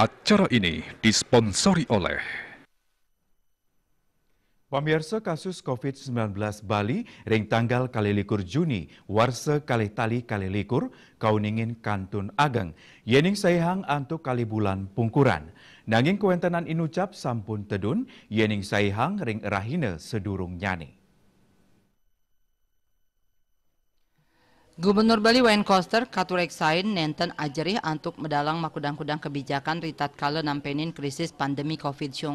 Acara ini disponsori oleh Pemirsa kasus COVID-19 Bali ring tanggal kali likur Juni warsa kali tali kali likur kauningin kantun ageng. Yening sayhang antuk kali bulan pungkuran. Nanging kuentenan inucap sampun tedun yening sayhang ring rahina sedurung nyani Gubernur Bali Wayne Koster katurek sain nenten ajarih antuk medalang makudang-kudang kebijakan ritat kala nampenin krisis pandemi COVID-19.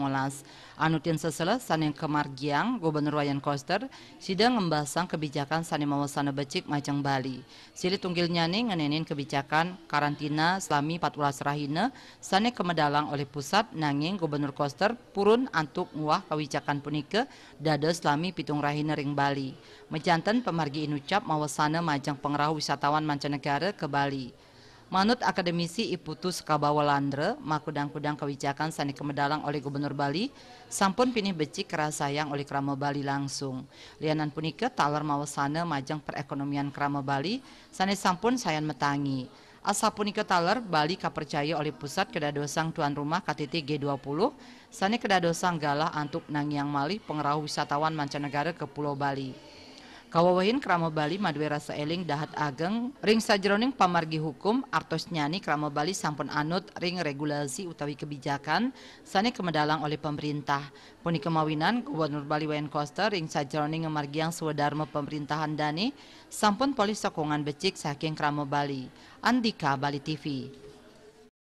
Anutin sesela saning kemargiang Gubernur Wayne Koster sidang ngembasang kebijakan sani mawasana becik majang Bali. Sili tunggil nyani ngenenin kebijakan karantina selami 14 rahina sani kemedalang oleh pusat nanging Gubernur Koster purun antuk nguah kebijakan punike dada selami pitung rahina ring Bali. Mejanten pemargi inucap mawasana majang pengerah wisatawan mancanegara ke Bali. Manut akademisi Iputu Sekabawalandre, makudang-kudang kebijakan sani kemedalang oleh Gubernur Bali, sampun pinih becik kerasayang oleh Krama Bali langsung. Lianan punika talar mawasana majang perekonomian Krama Bali, sani sampun sayan metangi. Asa punika talar Bali kapercaya oleh pusat kedadosang tuan rumah KTT G20, sani kedadosang galah antuk nangiang malih pengerah wisatawan mancanegara ke Pulau Bali. Kawawahin Krama Bali madwe rasa eling dahat ageng ring sajroning pamargi hukum artos nyani Krama Bali sampun anut ring regulasi utawi kebijakan sani kemedalang oleh pemerintah. Puni kemawinan Gubernur Bali Wayan Koster ring sajroning ngemargiang swadharma pemerintahan dani sampun polis sokongan becik saking Krama Bali. Andika Bali TV.